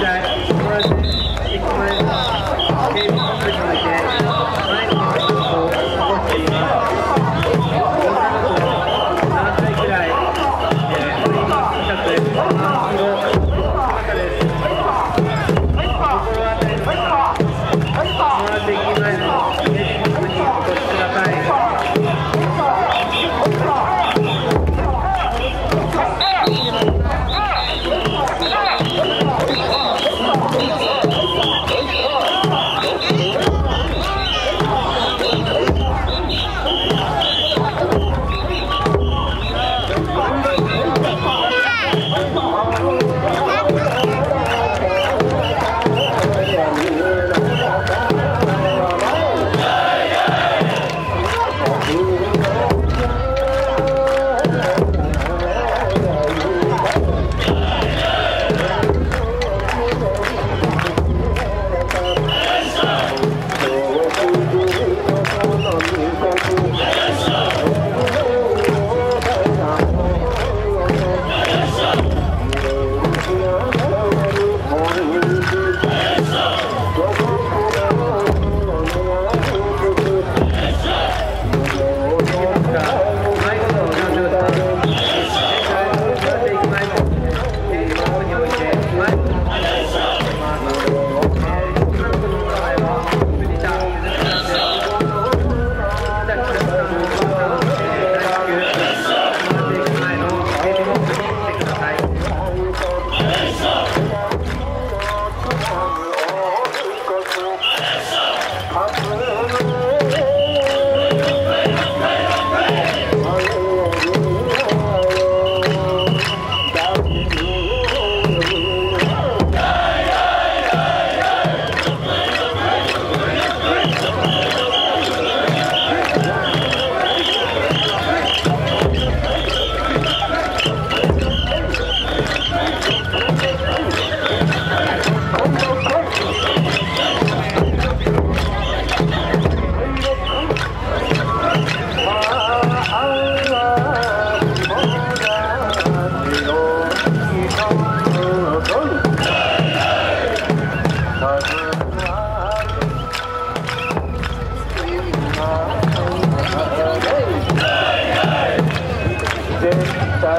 Jack. Oh,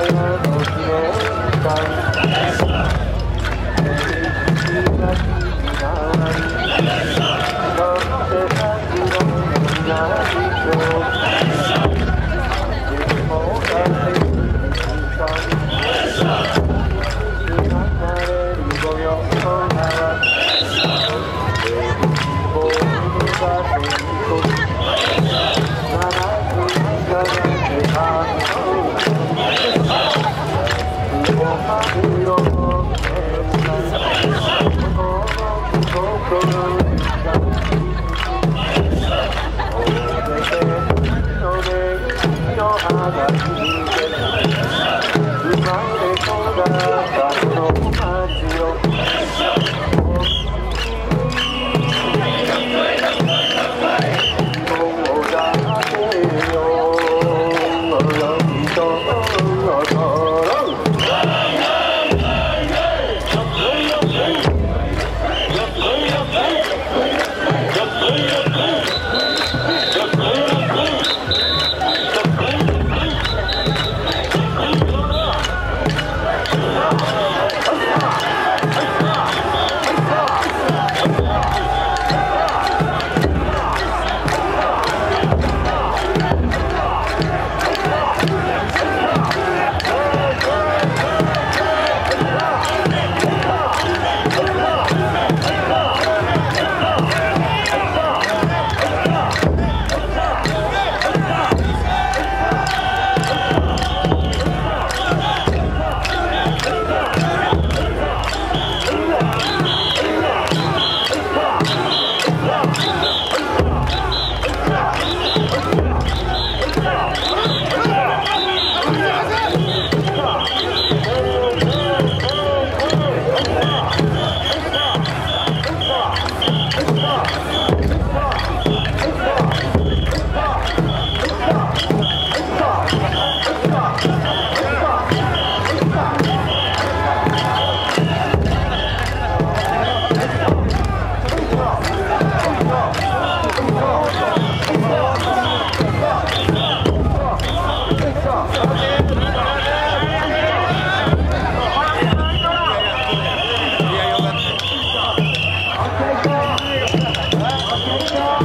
Oh